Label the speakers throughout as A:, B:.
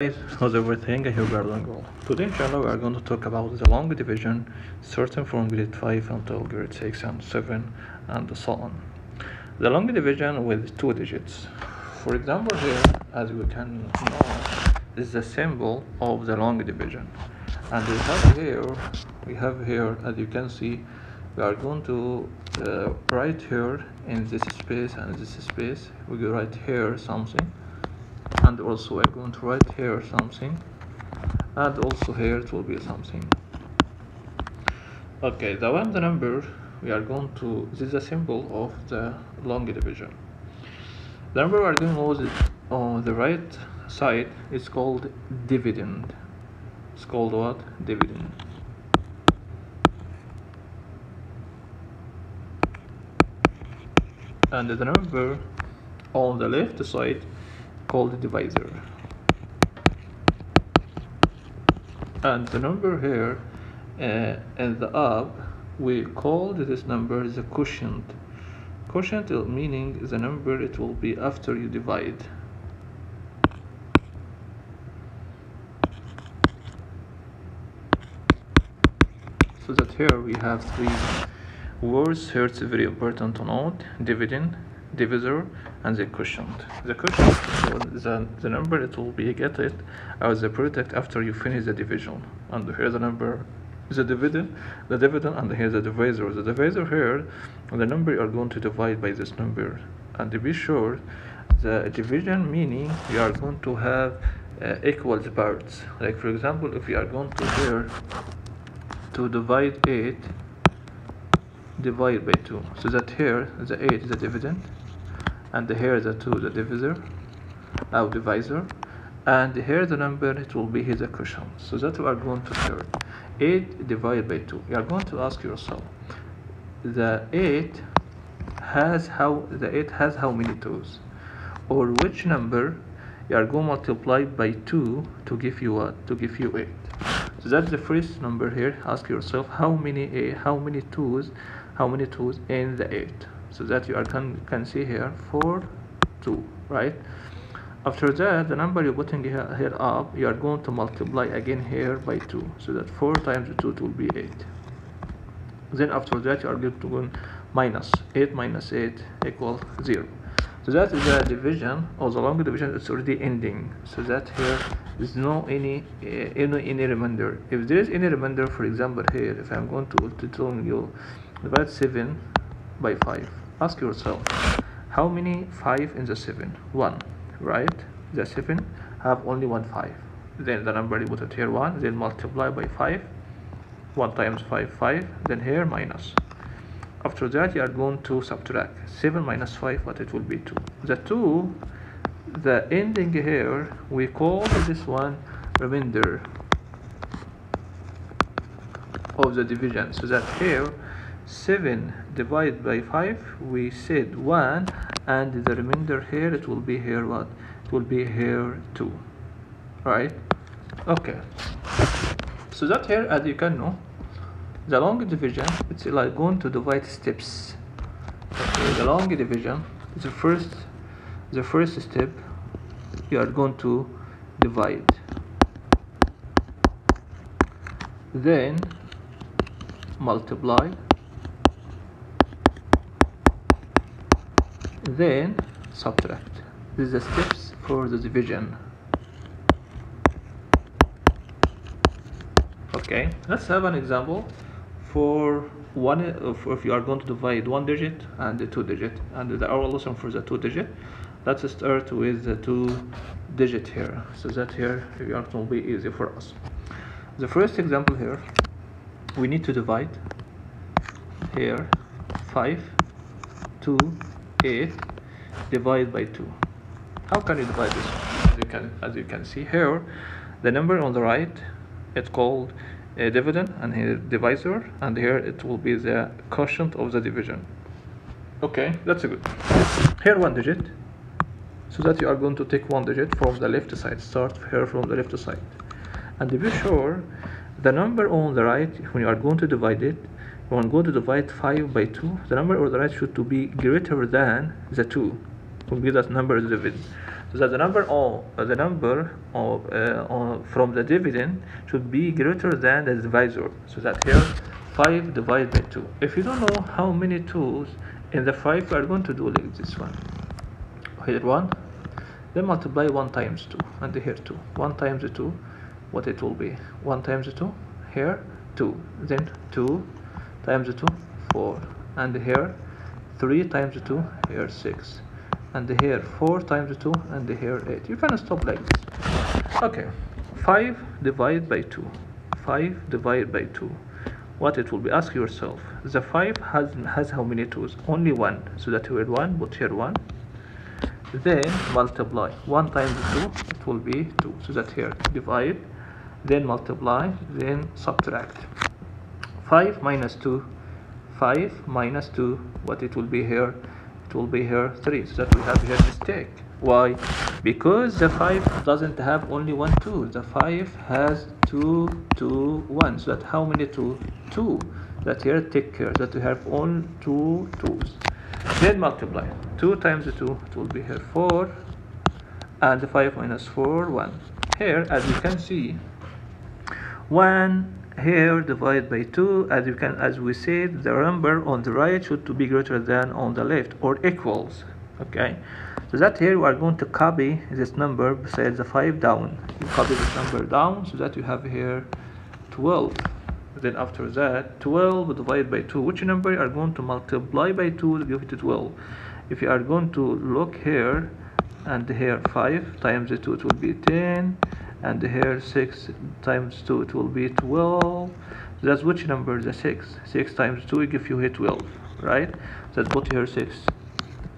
A: Guys, how's everything? I hope you are doing well. Today in channel we are going to talk about the long division starting from grade 5 until grade 6 and 7 and so on. The long division with two digits. For example here, as we can know, is the symbol of the long division. And we have here, we have here, as you can see, we are going to uh, write here in this space and this space, we write here something and also I'm going to write here something. And also here it will be something. Okay the one the number we are going to this is a symbol of the long division. The number we are going to use on the right side is called dividend. It's called what? Dividend. And the number on the left side called divisor. And the number here uh, in the up we called this number the quotient. Quotient meaning the number it will be after you divide. So that here we have three words. Here it's very important to note dividend divisor and the quotient. The quotient the, the number it will be get it as the product after you finish the division. And here's the number the dividend the dividend and here's the divisor. The divisor here the number you are going to divide by this number. And to be sure the division meaning you are going to have uh, equal parts. Like for example if you are going to here to divide 8 divide by 2 so that here the 8 is the dividend and here the 2 the divisor our divisor. And here the number it will be here the so that we are going to third 8 divided by 2 you are going to ask yourself the 8 has how the 8 has how many 2's or which number you are going to multiply by 2 to give you what to give you 8 so that's the first number here. Ask yourself how many a how many 2's how many 2's in the 8 so that you are can, can see here 4 2 right? After that the number you're putting here, here up you are going to multiply again here by 2 so that 4 times 2 will be 8 then after that you are going to go minus 8 minus 8 equal 0 so that is the division or the long division it's already ending. So that here is no any uh, any any remainder. If there is any remainder for example here if i'm going to, to tell you divide 7 by 5 ask yourself how many 5 in the 7 1 right? The 7 have only one 5 then the number you put it here 1 then multiply by 5 1 times 5 5 then here minus. After that you are going to subtract. 7 minus 5 what it will be? 2 the 2 the ending here we call this one remainder of the division. So that here 7 divided by 5 we said 1 and the remainder here it will be here what? It will be here 2 right? Okay. So that here as you can know the long division it's like going to divide steps. Okay the long division the first the first step you are going to divide. Then multiply then subtract. This is the steps for the division. Okay let's have an example for one uh, if you are going to divide one digit and the two digit and the our lesson for the two digit. Let's start with the two digit here. So that here it will be easy for us. The first example here we need to divide here 5 2 8 divided by 2 how can you divide this? As you can as you can see here the number on the right it's called a dividend and here divisor and here it will be the quotient of the division. Okay that's a good. Here one digit so that you are going to take one digit from the left side. Start here from the left side. And to be sure the number on the right when you are going to divide it when I'm going to divide 5 by 2 the number on the right should to be greater than the 2 will be that number is divided so that the number of uh, the number of uh, of- from the dividend should be greater than the divisor. So that here 5 divided by 2 if you don't know how many 2's in the 5 we are going to do like this one. Here 1 then multiply 1 times 2 and here 2 1 times 2 what it will be? 1 times 2 here 2 then 2 times 2 4 and here 3 times 2 here 6 and here 4 times 2 and here 8 you can stop like this. Okay 5 divided by 2 5 divided by 2 what it will be ask yourself. The 5 has has how many 2's only one. So that here 1 but here 1 then multiply. 1 times 2 it will be 2 so that here divide then multiply then subtract 5 minus 2 5 minus 2 what it will be here? It will be here 3 so that we have here mistake. Why? Because the 5 doesn't have only one 2 the 5 has 2 2 1 so that how many 2 2 that here take care. That we have only two 2's then multiply. 2 times 2 it will be here 4 and 5 minus 4 1 here as you can see 1 here divided by 2 as you can as we said the number on the right should to be greater than on the left or equals okay? So that here we are going to copy this number besides the 5 down. You copy this number down so that you have here 12 then after that 12 divided by 2 which number you are going to multiply by 2 to give it to 12 if you are going to look here and here 5 times the 2 it will be 10 and here 6 times 2 it will be 12 that's which number? The 6 6 times 2 will give you here 12 right? That's put here 6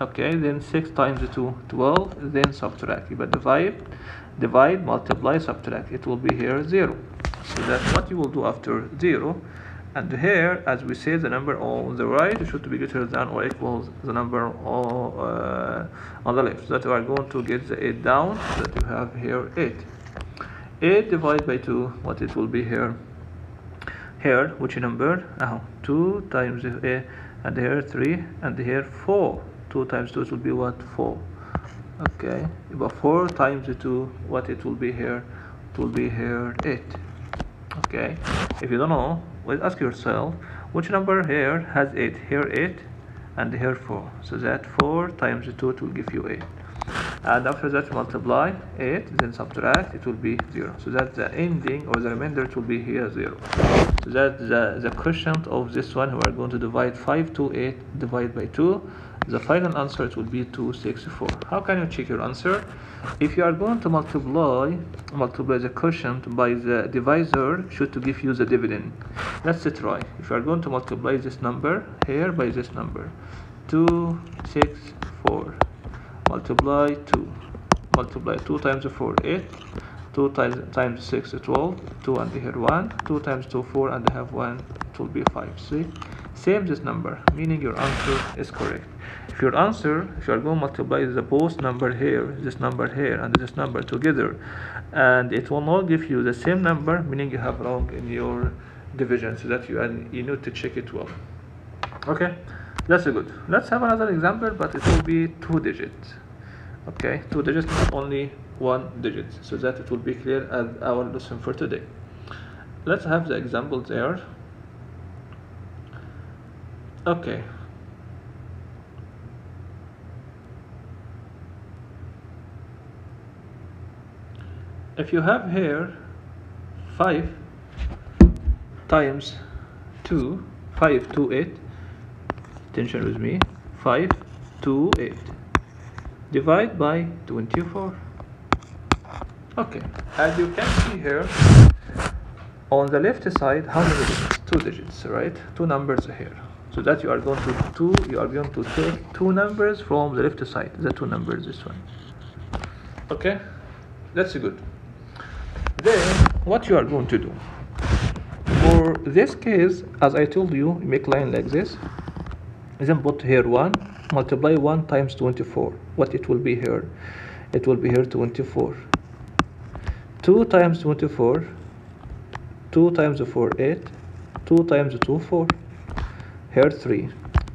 A: okay then 6 times 2 12 then subtract. But divide divide multiply subtract it will be here 0 so that's what you will do after 0 and here as we say the number on the right should be greater than or equals the number on, uh, on the left. So that we are going to get the 8 down so that you have here 8 8 divided by 2 what it will be here? Here which number? Now 2 times a and here 3 and here 4 2 times 2 it will be what? 4 okay. But 4 times 2 what it will be here? It will be here 8 okay. If you don't know well ask yourself which number here has 8 here 8 and here 4 so that 4 times 2 it will give you 8 and after that multiply 8 then subtract it will be 0 so that the ending or the remainder it will be here 0 so that the, the quotient of this one we are going to divide 5 to 8 divide by 2 the final answer it will be 264 how can you check your answer? If you are going to multiply multiply the quotient by the divisor should to give you the dividend. Let's try. If you are going to multiply this number here by this number 2 6 4 multiply 2 multiply 2 times 4 8 2 times, times 6 12 2 and here 1 2 times 2 4 and I have 1 it will be 5 see? Same this number meaning your answer is correct. If your answer if you are going to multiply the both number here this number here and this number together and it will not give you the same number meaning you have wrong in your division so that you, and you need to check it well. Okay that's good let's have another example but it will be two digits. Okay two digits not only one digit. So that it will be clear as our lesson for today. Let's have the example there. Okay. If you have here 5 times 2 5 to 8 attention with me. 5 to 8 divide by 24 okay. As you can see here on the left side how many digits? Two digits right? Two numbers here. So that you are going to two you are going to take two numbers from the left side. The two numbers this one. Okay? That's good. Then what you are going to do? For this case as I told you make line like this then put here 1 multiply 1 times 24 what it will be here? It will be here 24 2 times 24 2 times 4 8 2 times 2 4 here 3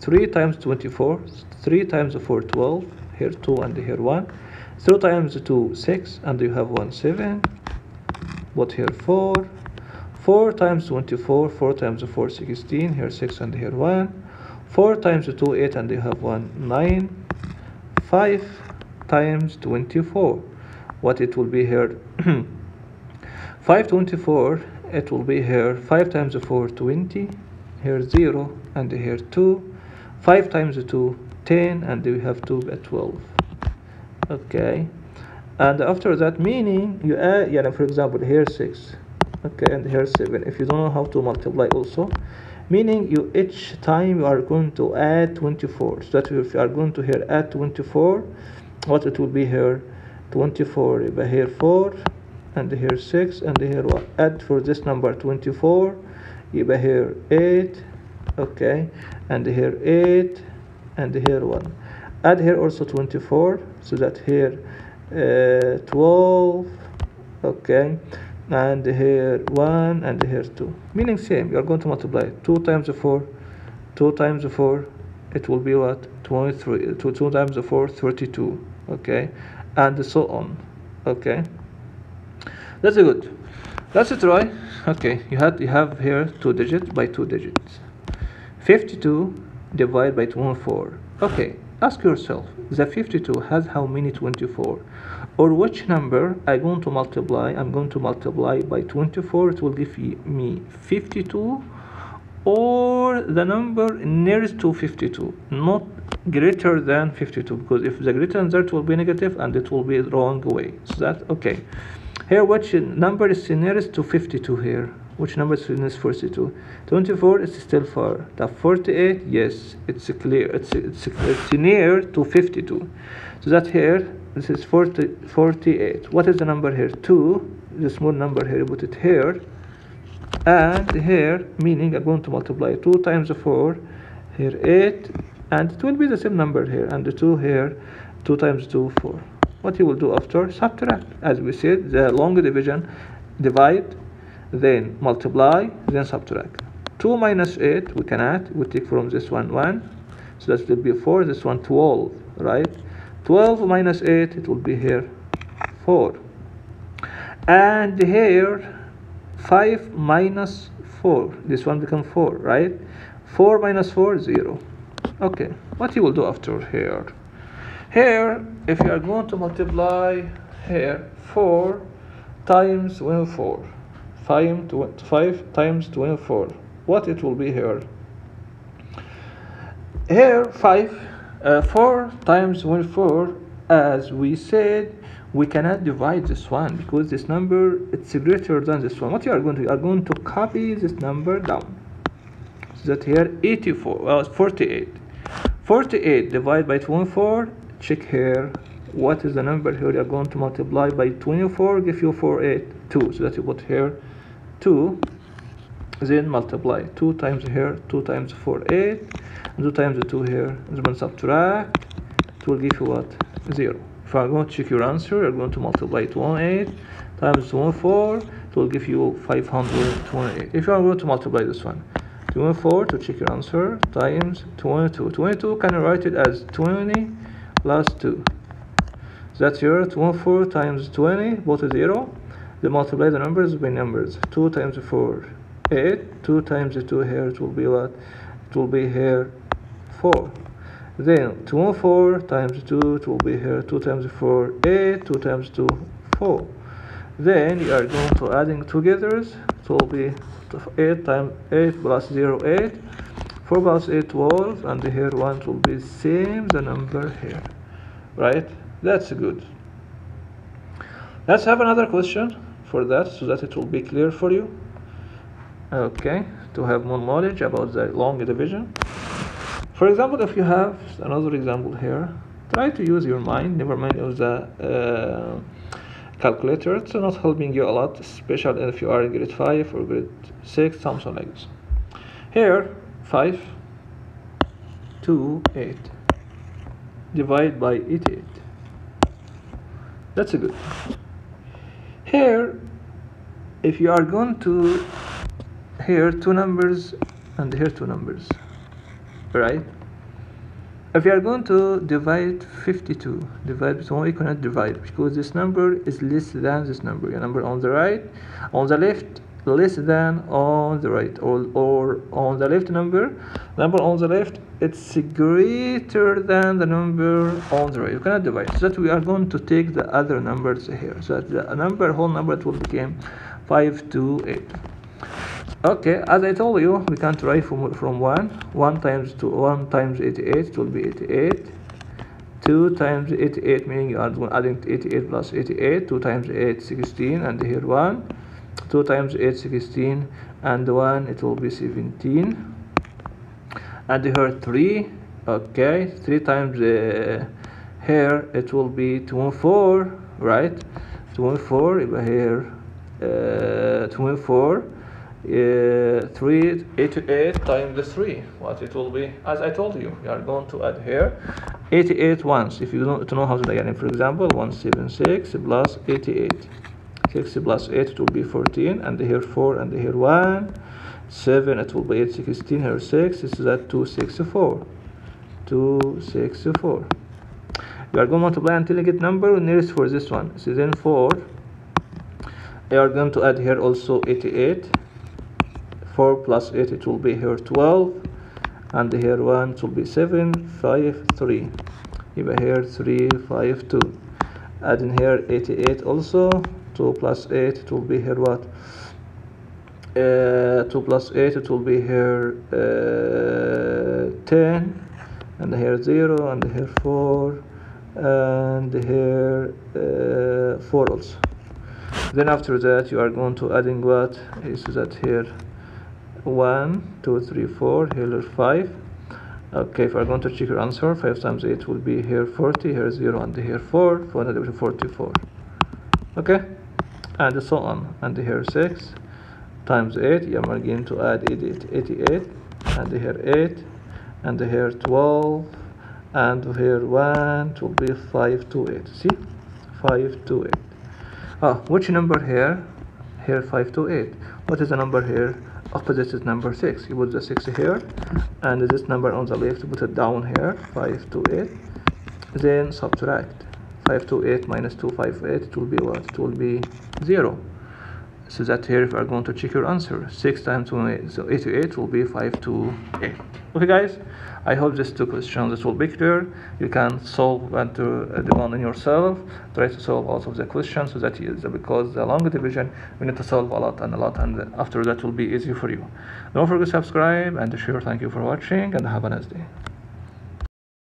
A: 3 times 24 3 times 4 12 here 2 and here 1 3 times 2 6 and you have 1 7 what here 4 4 times 24 4 times 4 16 here 6 and here 1 4 times 2 8 and you have 1 9 5 times 24 what it will be here? 524 it will be here 5 times 4 20 here 0 and here 2 5 times 2 10 and we have 2 at 12 okay. And after that meaning you add yeah for example here 6 okay and here 7 if you don't know how to multiply also meaning you each time you are going to add 24 so that if you are going to here add 24 what it will be here 24 يبقى here 4 and here 6 and here what add for this number 24 يبقى here 8 okay and here 8 and here 1 add here also 24 so that here uh, 12 okay and here 1 and here 2 meaning same you are going to multiply 2 times 4 2 times 4 it will be what? 23 2, 2 times 4 32 okay? And so on okay? That's a good. Let's try. Okay you had you have here two digits by two digits. 52 divided by 24 okay ask yourself the 52 has how many 24 or which number I'm going to multiply I'm going to multiply by 24 it will give me 52 or the number nearest to 52 not greater than 52 because if the greater than that will be negative and it will be wrong way. So that okay? Here which number is nearest to 52 here which number is nearest 42 24 is still far. The 48 yes it's clear it's, it's, it's near to 52 so that here this is 40 48 what is the number here? 2 the small number here put it here. And here meaning I'm going to multiply 2 times 4 here 8 and it will be the same number here and the 2 here 2 times 2 4 what you will do after? Subtract. As we said the long division divide then multiply then subtract. 2 minus 8 we can add we take from this one 1 so that will be 4 this one 12 right? 12 minus 8 it will be here 4 and here 5 minus 4 this one become 4 right? 4 minus 4 0 okay what you will do after here? Here if you are going to multiply here 4 times 24 5, 5 times 24 what it will be here? Here 5 uh, 4 times 24 as we said we cannot divide this one because this number it's greater than this one. What you are going to you are going to copy this number down. So that here? 84 well 48 48 divided by 24 check here. What is the number here? You are going to multiply by 24 give you 4 8 2 so that you put here 2 then multiply 2 times here 2 times 4 8 and 2 times 2 here then subtract it will give you what? 0 if I'm going to check your answer you're going to multiply 28 times 24 it will give you 528 if you are going to multiply this one 24 to check your answer times 22 22 can you write it as 20 plus 2 that's your 24 times 20 both are 0 then multiply the numbers by numbers. 2 times 4 8 2 times 2 here it will be what? It will be here 4 then 24 times 2 it will be here 2 times 4 8 2 times 2 4 then you are going to adding together it will be 8 times 8 plus 0 8 4 plus 8 12 and here 1 will be same the number here. Right? That's good. Let's have another question for that so that it will be clear for you. Okay to have more knowledge about the long division. For example if you have another example here try to use your mind never mind of the uh, calculator. It's not helping you a lot especially if you are in grade 5 or grade 6 something like this. Here 5 2 8 divide by 88 that's a good here if you are going to here two numbers and here two numbers right? If you are going to divide 52 divide so you cannot divide because this number is less than this number. Your number on the right on the left less than on the right or, or on the left number. Number on the left it's greater than the number on the right. You cannot divide. So that we are going to take the other numbers here. So that the number whole number it will become 5 to 8 okay as i told you we can try from from 1 1 times 2 1 times 88 it will be 88 2 times 88 meaning you are adding 88 plus 88 2 times 8 16 and here 1 2 times 8 16 and 1 it will be 17 and here 3 okay 3 times uh, here it will be 24 right? 24 here uh, 24 uh, 3 88 times the 3 what it will be? As I told you you are going to add here 88 once if you don't know how to do again for example 176 plus 88 6 plus 8 it will be 14 and here 4 and here 1 7 it will be 8 16 here 6 this is at 264 264 you are going to multiply until you get number nearest for this one. So then 4 you are going to add here also 88 4 plus 8 it will be here 12 and here 1 it will be 7 5 3 even here 3 5 2 adding here 88 also 2 plus 8 it will be here what? Uh, 2 plus 8 it will be here uh, 10 and here 0 and here 4 and here uh, 4 also. Then after that you are going to adding what? Is that here 1 2 3 4 here 5 okay if we're going to check your answer 5 times 8 will be here 40 here 0 and here 4 444 okay and so on. And here 6 times 8 you are going to add 88 88 and here 8 and here 12 and here 1 it will be 5 to 8 see? 5 to 8 ah which number here? Here 5 to 8 what is the number here? Opposite is number 6 you put the 6 here and this number on the left. Put it down here 5 to 8 then subtract 5 to 8 minus 2 5 8 it will be what? It will be 0 so that here if we are going to check your answer 6 times 28 so 88 will be 5 to 8 okay guys i hope these two questions will be clear. You can solve and to uh, the one in yourself. Try to solve also the questions. So that is because the long division we need to solve a lot and a lot and after that will be easy for you. Don't forget to subscribe and to share. Thank you for watching and have a nice day